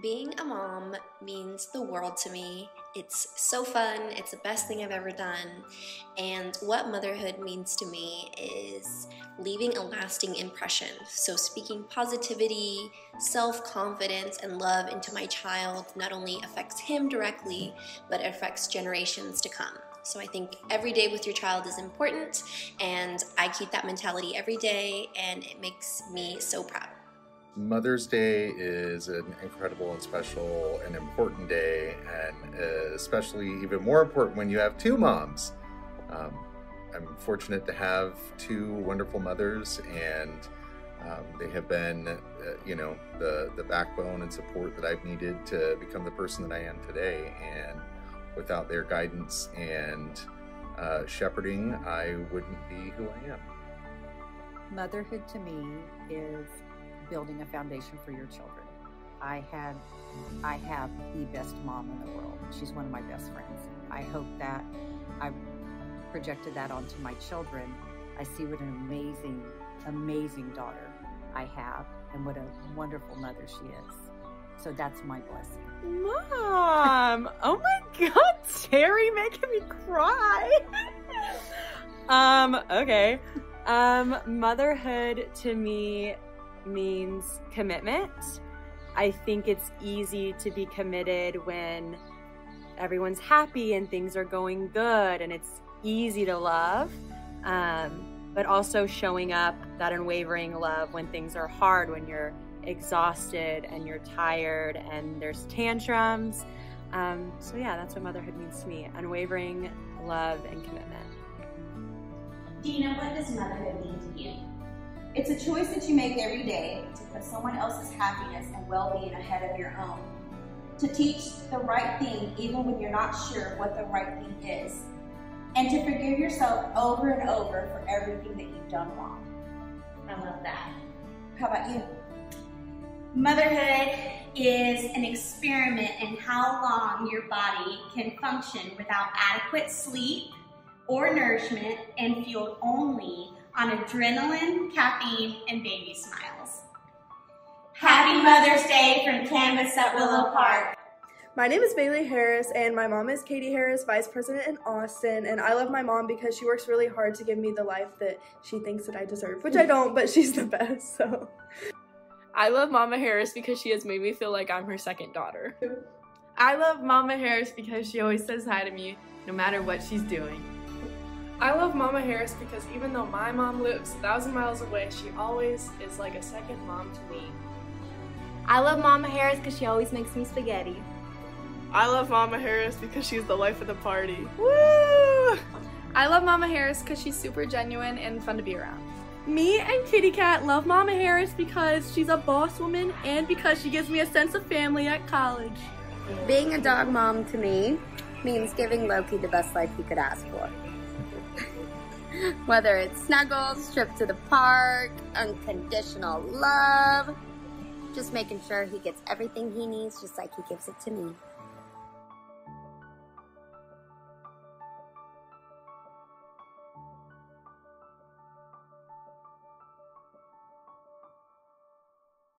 Being a mom means the world to me. It's so fun, it's the best thing I've ever done. And what motherhood means to me is leaving a lasting impression. So, speaking positivity, self confidence, and love into my child not only affects him directly, but affects generations to come. So, I think every day with your child is important, and I keep that mentality every day, and it makes me so proud. Mother's Day is an incredible and special and important day, and especially even more important when you have two moms. Um, I'm fortunate to have two wonderful mothers, and um, they have been, uh, you know, the the backbone and support that I've needed to become the person that I am today. And without their guidance and uh, shepherding, I wouldn't be who I am. Motherhood to me is building a foundation for your children. I had I have the best mom in the world. She's one of my best friends. I hope that I projected that onto my children. I see what an amazing, amazing daughter I have and what a wonderful mother she is. So that's my blessing. Mom! oh my god, Terry making me cry. um, okay. Um, motherhood to me means commitment. I think it's easy to be committed when everyone's happy and things are going good and it's easy to love. Um, but also showing up that unwavering love when things are hard, when you're exhausted and you're tired and there's tantrums. Um, so, yeah, that's what motherhood means to me unwavering love and commitment. Dina, what does motherhood mean? It's a choice that you make every day to put someone else's happiness and well-being ahead of your own. To teach the right thing even when you're not sure what the right thing is. And to forgive yourself over and over for everything that you've done wrong. I love that. How about you? Motherhood is an experiment in how long your body can function without adequate sleep or nourishment and fueled only on adrenaline, caffeine, and baby smiles. Happy Mother's Day from Canvas at Willow Park. My name is Bailey Harris, and my mom is Katie Harris, Vice President in Austin. And I love my mom because she works really hard to give me the life that she thinks that I deserve, which I don't, but she's the best. So, I love Mama Harris because she has made me feel like I'm her second daughter. I love Mama Harris because she always says hi to me no matter what she's doing. I love Mama Harris because even though my mom lives a thousand miles away, she always is like a second mom to me. I love Mama Harris because she always makes me spaghetti. I love Mama Harris because she's the life of the party. Woo! I love Mama Harris because she's super genuine and fun to be around. Me and Kitty Cat love Mama Harris because she's a boss woman and because she gives me a sense of family at college. Being a dog mom to me means giving Loki the best life he could ask for. Whether it's snuggles, trip to the park, unconditional love, just making sure he gets everything he needs just like he gives it to me.